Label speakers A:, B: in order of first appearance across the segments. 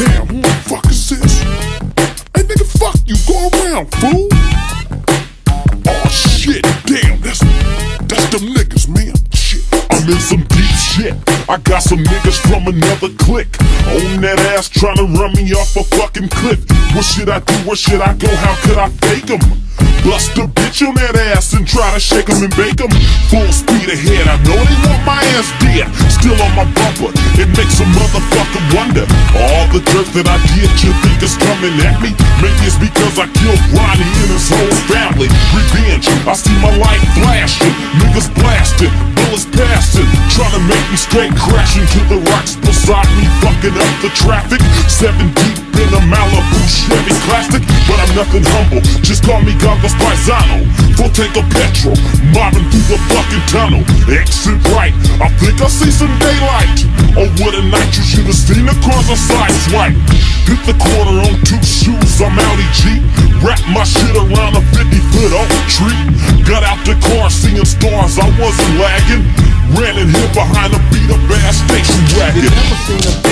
A: Damn, who the fuck is this? Hey nigga, fuck you, go around, fool. Oh shit, damn, that's that's them niggas, man. Shit. I'm in some deep shit. I got some niggas from another clique. On that ass trying to run me off a fucking cliff. What should I do? Where should I go? How could I fake 'em? Bust a bitch on that ass and try to shake 'em and bake 'em. Full speed ahead, I know they want my ass dead. Still on my bumper, it makes a motherfucker the dirt that I did, you think is coming at me? Maybe it's because I killed Ronnie and his whole family. Revenge, I see my light flashing, niggas blasting, bullets passing, trying to make me straight crashing to the rocks beside me, fucking up the traffic. Seven deep in a Malibu Chevy Classic, but I'm nothing humble. Just call me Gagos Paisano. Full tank of petrol, mobbing through the fucking tunnel. Exit right, I think I see some daylight. Oh, what a night! You should have seen the cars on side swipe. Hit the corner on two shoes, I'm Audi G. Wrap my shit around a 50 foot oak tree. Got out the car, seeing stars, I wasn't lagging. Ran in here behind a beat up ass station wagon.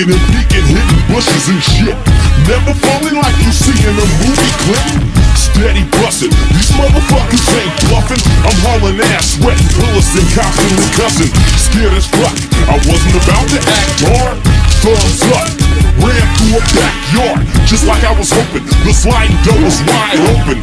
A: Sneaking and peeking, hitting bushes and shit. Never falling like you see in a movie clip. Steady bustin', these motherfuckers ain't bluffing. I'm hauling ass, sweating bullets and constantly cussing. Scared as fuck, I wasn't about to act hard. Thumbs up, ran through a backyard, just like I was hoping. The sliding door was wide open.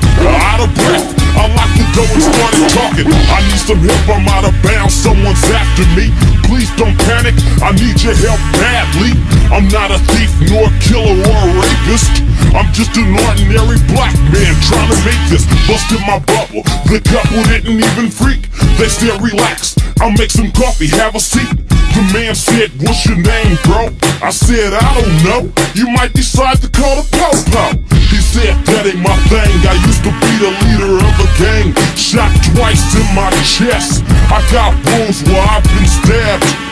A: Out of breath, I locked the door and started talking. I need some help, I'm out of bounds, someone's after me. Please don't panic, I need your help badly. I'm not a thief, nor a killer or a rapist. I'm just an ordinary black man trying to make this. Busted my bubble, the couple didn't even freak. They still relax, I'll make some coffee, have a seat. The man said, what's your name, bro? I said, I don't know. You might decide to call the po-po. He said, that ain't my thing. I used to be the leader of a gang. Shot twice in my chest. I got wounds where I've been stabbed.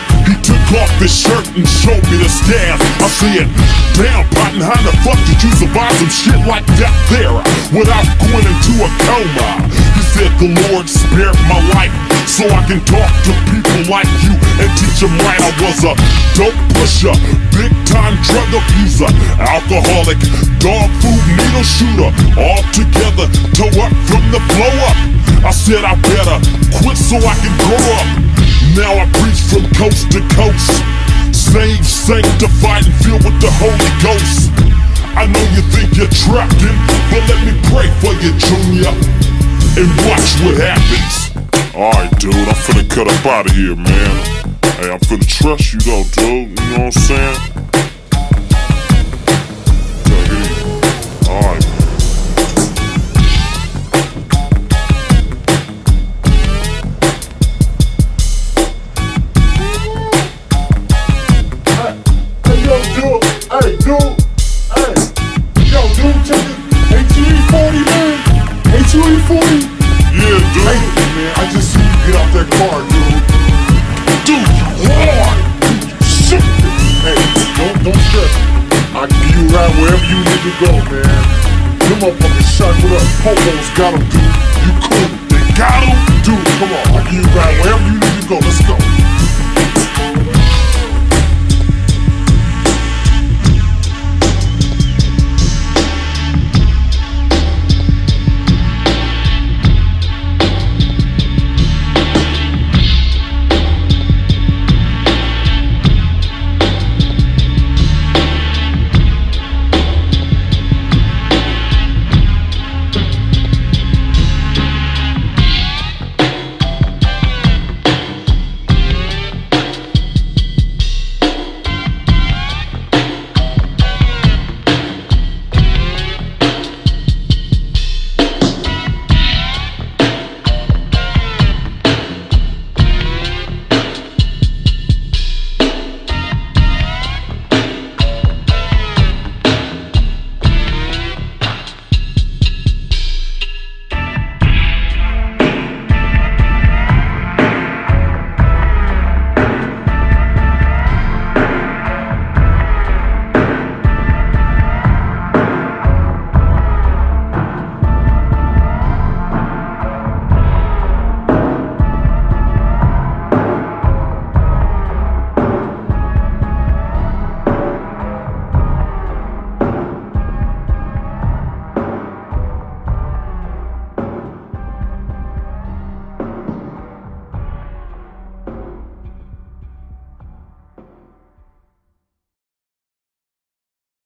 A: Off his shirt and showed me the scab. I said, damn, partner, how the fuck did you survive some shit like that there without going into a coma? He said, the Lord spared my life so I can talk to people like you and teach them right. I was a dope pusher, big time drug abuser, alcoholic, dog food needle shooter, all together, toe up from the blow up. I said I better quit so I can grow up. Now I preach from coast to coast. Saved, sanctified, and filled with the Holy Ghost. I know you think you're trapped in, but let me pray for you, Junior, and watch what happens. Alright, dude, I'm finna cut up out of here, man. Hey, I'm finna trust you though, dude. You know what I'm saying?
B: Car, dude.
A: Dude, hard.
B: Shit. Hey, don't, don't stress. I give you ride wherever you need to go, man. Them motherfuckers shot with us. Popos got them, dude. You cool.
A: They got him.
B: Dude, come on. I can give you ride wherever you need to go. Let's go.